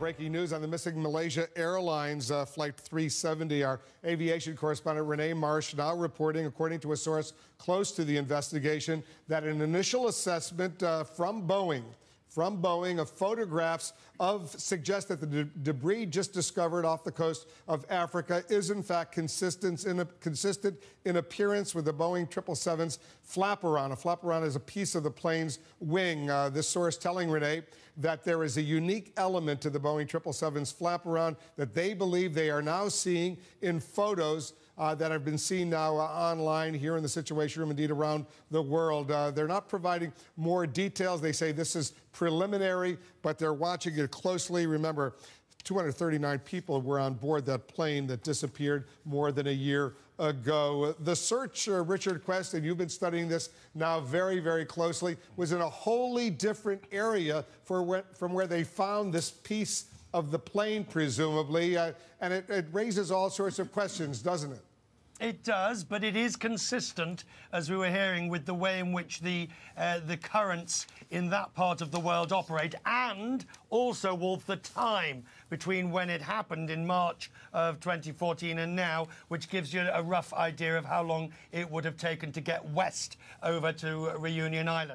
Breaking news on the missing Malaysia Airlines uh, Flight 370. Our aviation correspondent Rene Marsh now reporting, according to a source close to the investigation, that an initial assessment uh, from Boeing from Boeing of photographs of suggest that the de- debris just discovered off the coast of Africa is in fact consistent in, a, consistent in appearance with the Boeing 777's flaperon. A flaperon is a piece of the plane's wing. Uh, this source telling Rene that there is a unique element to the Boeing 777's flaperon that they believe they are now seeing in photos uh, that have been seen now uh, online here in the Situation Room, indeed around the world. Uh, they're not providing more details. They say this is preliminary, but they're watching it closely. Remember, 239 people were on board that plane that disappeared more than a year ago. The search, uh, Richard Quest, and you've been studying this now very, very closely, was in a wholly different area where, from where they found this piece of the plane, presumably. Uh, and it, it raises all sorts of questions, doesn't it? It does, but it is consistent, as we were hearing, with the way in which the uh, the currents in that part of the world operate, and also, Wolf, the time between when it happened in March of 2014 and now, which gives you a rough idea of how long it would have taken to get west over to Reunion Island.